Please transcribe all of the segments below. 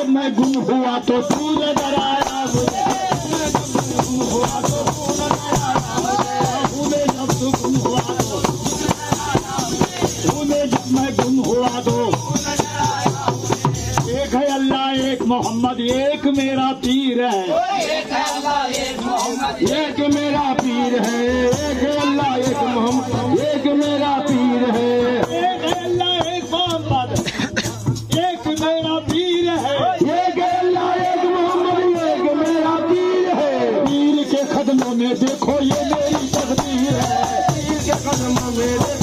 मुझे मैं गुम हुआ तो सूर डराया तो तू गुम हुआ तो मुझे। जब मैं गुम हुआ तो एक है अल्लाह, एक मोहम्मद, एक मेरा पीर है। एक मेरा पीर है, एक अल्लाह, एक मोहम्मद कदमों में देखो ये मेरी तकदीर है। इसके कदमों में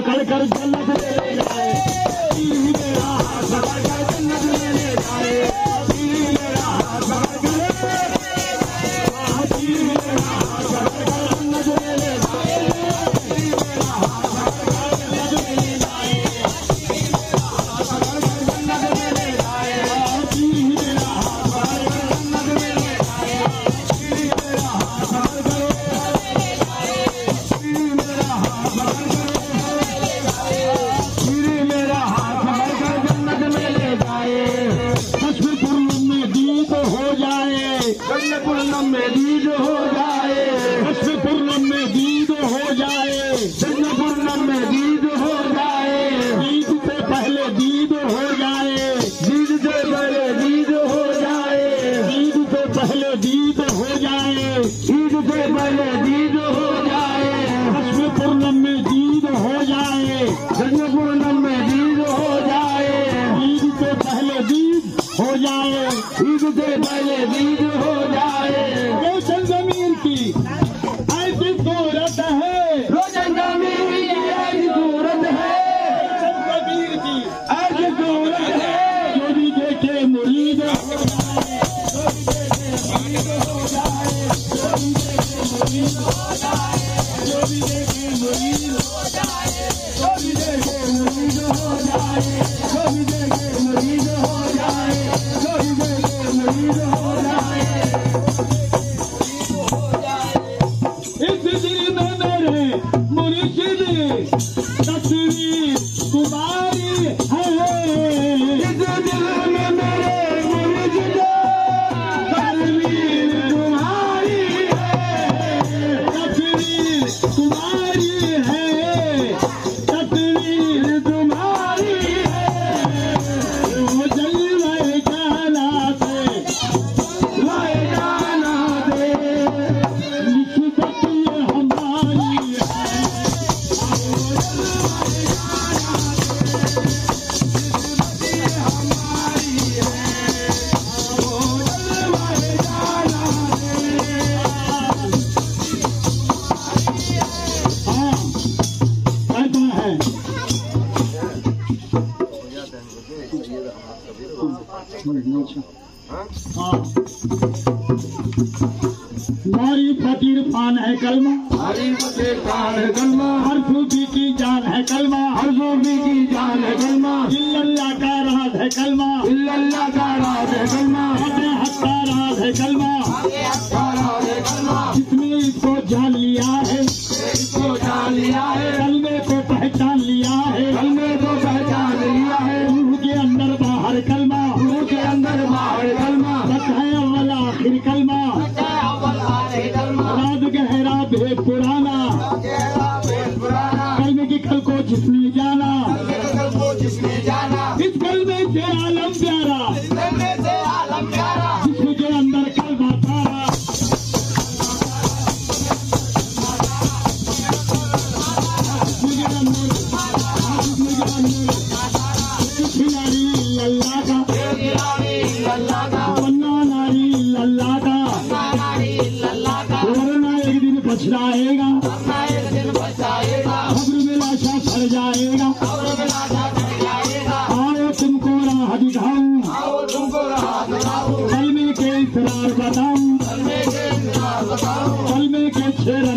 कलिक you know 来了。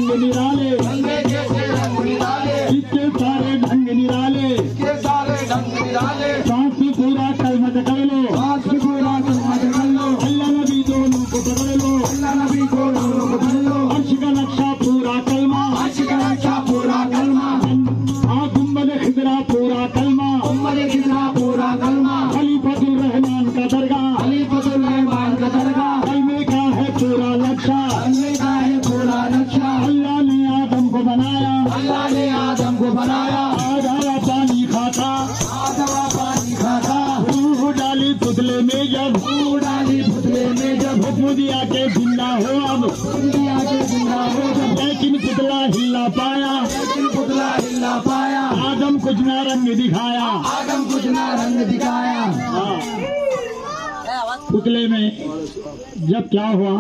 के खाता आदवा पानी खाता रूह डाली पुतले में जब। तू डाली पुतले में जब। हुक्म दिया के ज़िंदा हो अब। दुनिया के ज़िंदा हो जब लेकिन पुतला हिला पाया। लेकिन पुतला हिला पाया। आदम कुछ ना रंग दिखाया। आदम कुछ ना रंग दिखाया। हाँ। पुतले में जब क्या हुआ?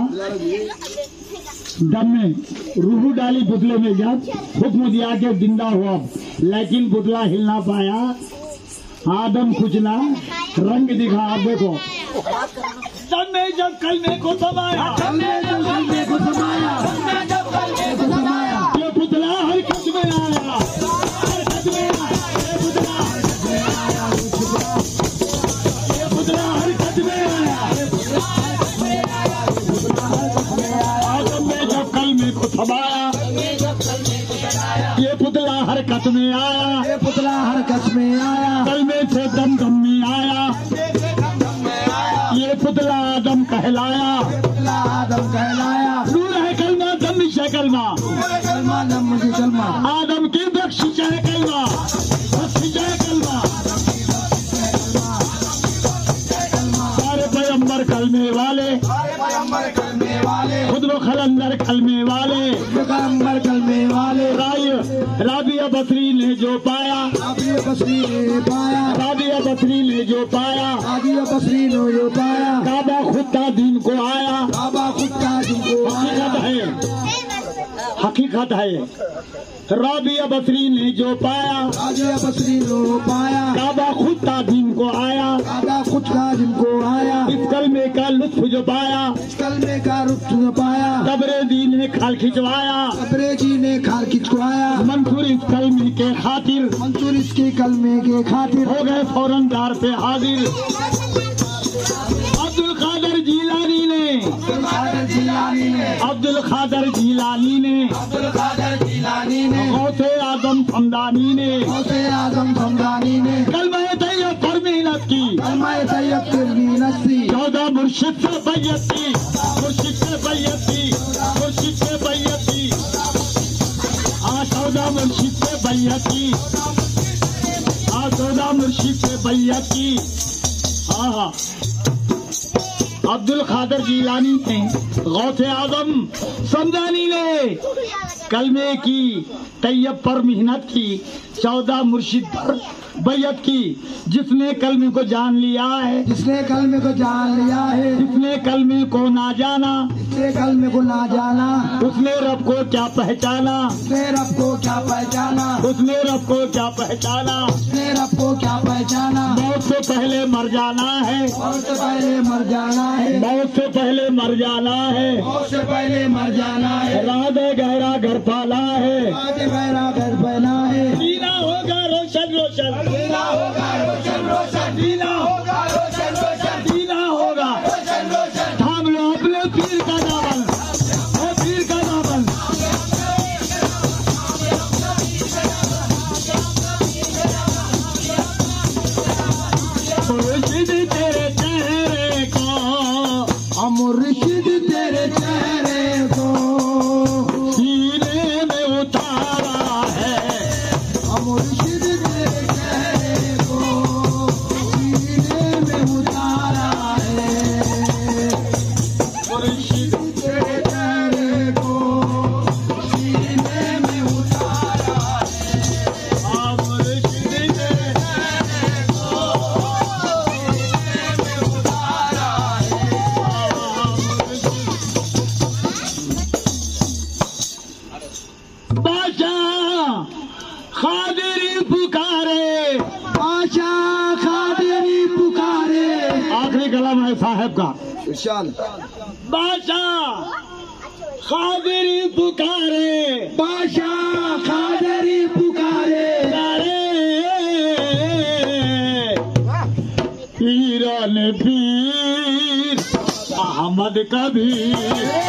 दम में रूह डाली पुतले में जब हुक्म दिया के ज़िंदा हुआ। लेकिन पुतला हिल ना पाया। आदम ना रंग दिखा। आप देखो। दम में जब कलमे को समाया। हमने जब कलमे को समाया। हरकत में आया। ये पुतला हरकत में आया। कलमे से दम दम में आया। ये पुतला आदम कहलाया। पुतला आदम कहलाया। नूर है कलमा दम से कलमा। कलमा दम मुझे कलमा। आदम की बख्शिश है कलमा। बख्शिश है कलमा। बसरी ने जो पाया। आदिया बसरी ने पाया। आदिया बसरी ने जो पाया। आदिया बसरी ने जो पाया। काबा खुदा दिन को आया। बाबा खुद का जिनको हकीकत है। हकीकत है। राबिया बसरी ने जो पाया। राबिया बसरी ने पाया। काबा खुदा दिन को आया। खुद जिनको आया। इस कलमे का लुत्फ जो पाया। इस कलमे का लुत्फ जो पाया। कबरे जी ने खाल खिंचवाया। कबरे जी ने खाल खिंचवाया। मंसूर इस कलमे के खातिर। मंसूर इसके कलमे के खातिर। हो गए फ़ौरन दार पे हाजिर। ने। अब्दुल खादर जिलानी ने। अब्दुल कादर जीलानी ने। गौसे आज़म फमदानी ने। गौसे आज़म भमदानी ने। कलमा तैयब पर मेहनत की कल मैं तैयब पर मेहनत की चौदह मुर्शिद से बैयत। की मुर्शिद से बैयत। की मुर्शिद से बैयत। की आ चौदह मुर्शिद से बैयत। की आ चौदह मुर्शिद से बैयत। की हाँ हाँ। अब्दुल खादर जीलानी थे। गौथे आज़म, समझानी ने। कलमे की तैयब पर मेहनत की, चौदह मुर्शिद पर बैयत की जिसने कलमे को जान लिया है। जिसने कलमे को जान लिया है। जिसने कलमे को ना जाना। जिसने कलमे को ना जाना। उसने रब को क्या पहचाना? उसने रब को क्या पहचाना? उसने रब को क्या पहचाना? उसने रब को क्या पहचाना? मौत से पहले मर जाना है। मौत से पहले मर जाना है। मौत से पहले मर जाना है। मौत से पहले मर जाना है। रात गहरा घर पाला है। आज मेरा घर बना है। चलो चल ঈশান। বাদশা খাদেরি পুকারে। বাদশা খাদেরি পুকারে। পীরান পীর আহমদ কবির।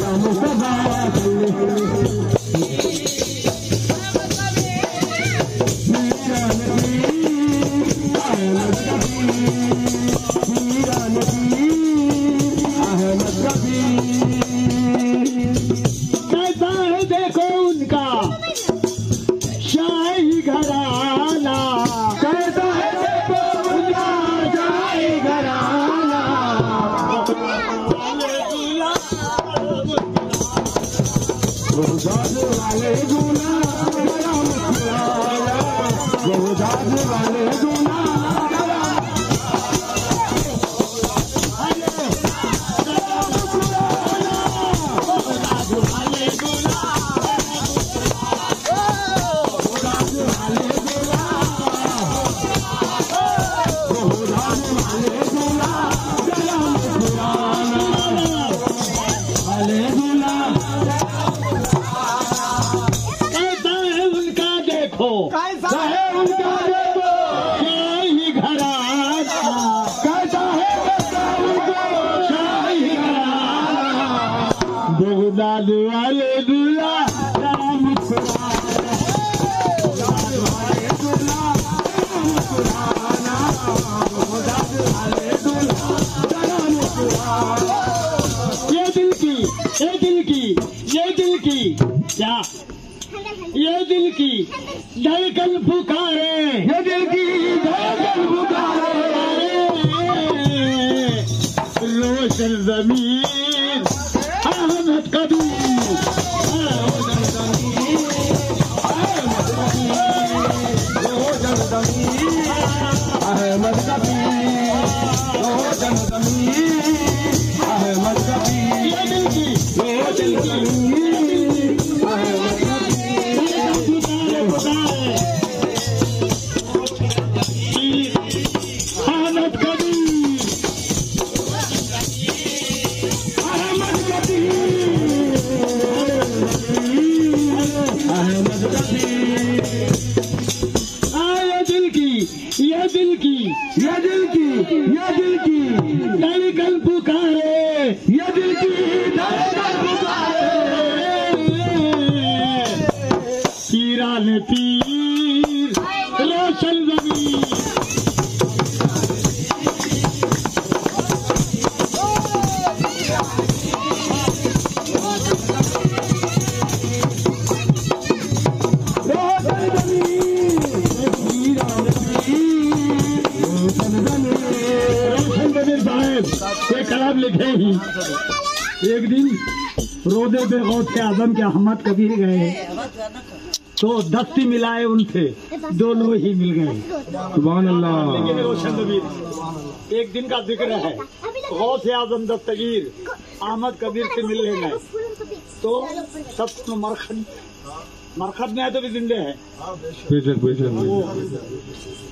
Las mujeres राज वाले ये दिल की ये दिल की ये दिल की क्या ये दिल की धड़कन पुकारे ये दिल की पुकारे रोशन ज़मीन। Gabi. आया दिल की यह दिल की यह दिल की यह दिल की। कल ये कलाम लिखे ही। एक दिन रोदे पे गौसे आज़म के अहमद कबीर गए। तो दस्ती मिलाए उनसे दोनों ही मिल गए। सुभान अल्लाह एक दिन का ज़िक्र है। गौसे आज़म दस्तगीर, अहमद कबीर से मिलने गए। तो सब मरखद मरखद में है तो भी जिंदे है। बेशक। बेशक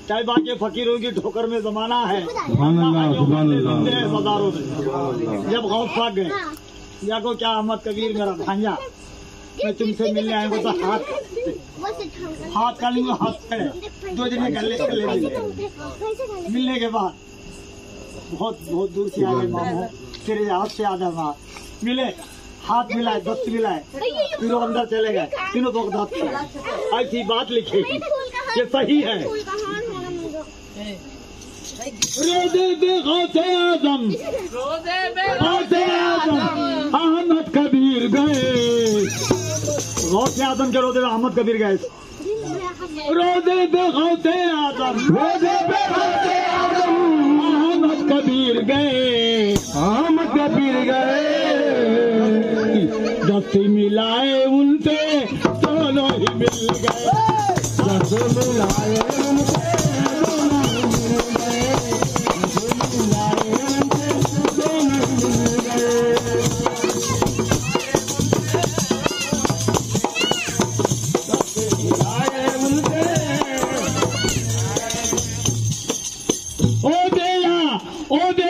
चाहे बाकी फकीरों की ठोकर में जमाना है सुभान अल्लाह सुभान अल्लाह जिंदे हैं बाजारों में जब गौस भाग गए या को क्या अहमद कबीर मेरा भांजा मैं तुमसे मिलने आया तो हाथ हाथ का नहीं हाथ है। दो जने गले गले मिले मिलने के बाद बहुत बहुत दूर से आए मामू। तेरे हाथ से आधा बात मिले। हाथ मिलाए, दस्त मिलाए। वो अंदर चले गए, तीनों दस्त ऐसी बात लिखी। ये सही है। रोज़े बे गौसे आज़म। गौसे आज़म। अहमद कबीर गए। गौसे आज़म के रोज़े अहमद कबीर गए। रोज़े बे गौसे आज़म। रोज़े होते आदम अहमद कबीर गए। हम कबीर गए। दस्ती मिलाए मिल बेड़ा